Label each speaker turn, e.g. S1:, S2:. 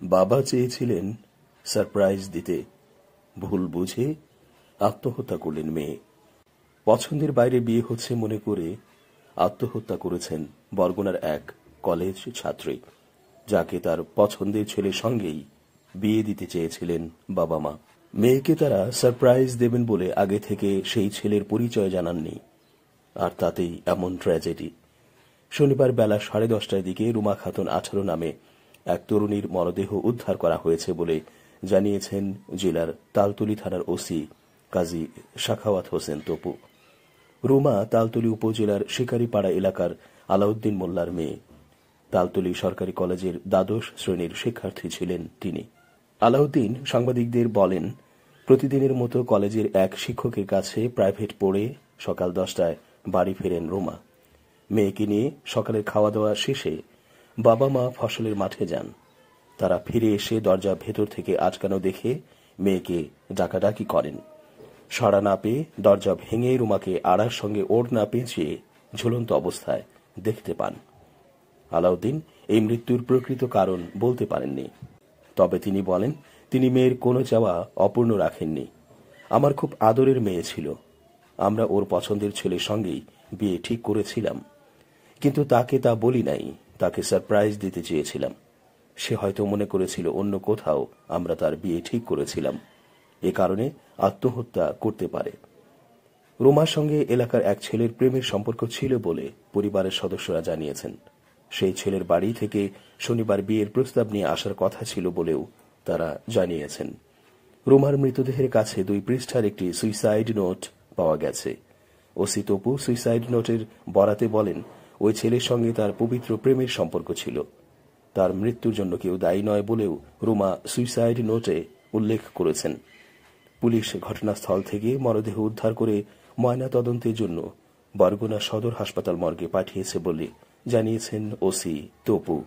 S1: বাবা চেয়েছিলেন সারপ্রাইজ দিতে। ভুল বুঝে আত্মহত্যা করলেন মেয়ে। পছন্দের বাইরে বিয়ে হচ্ছে মনে করে আত্মহত্যা করেছেন বরগুনার এক কলেজ ছাত্রী, যাকে তার পছন্দের ছেলের সঙ্গেই বিয়ে দিতে চেয়েছিলেন বাবা মা। মেয়েকে তারা সারপ্রাইজ দেবেন বলে আগে থেকে সেই ছেলের পরিচয় জানাননি, আর তাতেই এমন ট্র্যাজেডি। শনিবার বেলা সাড়ে দশটার দিকে রুমা খাতুন আঠারো নামে এক তরুণীর মরদেহ উদ্ধার করা হয়েছে বলে জানিয়েছেন জেলার তালতলি থানার ওসি কাজী শাখাওয়াত হোসেন তপু। রুমা তালতলি উপজেলার শিকারীপাড়া এলাকার আলাউদ্দিন মোল্লার মেয়ে। তালতলি সরকারি কলেজের দ্বাদশ শ্রেণির শিক্ষার্থী ছিলেন তিনি। আলাউদ্দিন সাংবাদিকদের বলেন, প্রতিদিনের মতো কলেজের এক শিক্ষকের কাছে প্রাইভেট পড়ে সকাল দশটায় বাড়ি ফেরেন রুমা। মেয়েকে নিয়ে সকালের খাওয়া দাওয়া শেষে বাবা মা ফসলের মাঠে যান। তারা ফিরে এসে দরজা ভেতর থেকে আটকানো দেখে মেয়েকে ডাকাডাকি করেন। সাড়া না পেয়ে দরজা ভেঙে রুমাকে আড়ার সঙ্গে ওড় না পেঁচিয়ে ঝুলন্ত অবস্থায় দেখতে পান। আলাউদ্দিন এই মৃত্যুর প্রকৃত কারণ বলতে পারেননি। তবে তিনি বলেন, তিনি মেয়ের কোনো চাওয়া অপূর্ণ রাখেননি। আমার খুব আদরের মেয়ে ছিল। আমরা ওর পছন্দের ছেলের সঙ্গেই বিয়ে ঠিক করেছিলাম। কিন্তু তাকে তা বলি নাই, তাকে সারপ্রাইজ দিতে চেয়েছিলাম। সে হয়তো মনে করেছিল অন্য কোথাও আমরা তার বিয়ে ঠিক করেছিলাম। এ কারণে আত্মহত্যা করতে পারে। রোমার সঙ্গে এলাকার এক ছেলের প্রেমের সম্পর্ক ছিল বলে পরিবারের সদস্যরা জানিয়েছেন। সেই ছেলের বাড়ি থেকে শনিবার বিয়ের প্রস্তাব নিয়ে আসার কথা ছিল বলেও তারা জানিয়েছেন। রোমার মৃতদেহের কাছে দুই পৃষ্ঠার একটি সুইসাইড নোট পাওয়া গেছে। ওসি তপু সুইসাইড নোটের বরাতে বলেন ওই ছেলের সঙ্গে তার পবিত্র প্রেমের সম্পর্ক ছিল। তার মৃত্যুর জন্য কেউ দায়ী নয় বলেও রুমা সুইসাইড নোটে উল্লেখ করেছেন। পুলিশ ঘটনাস্থল থেকে মরদেহ উদ্ধার করে ময়না তদন্তের জন্য বরগুনা সদর হাসপাতাল মর্গে পাঠিয়েছে বলে জানিয়েছেন ওসি তপু।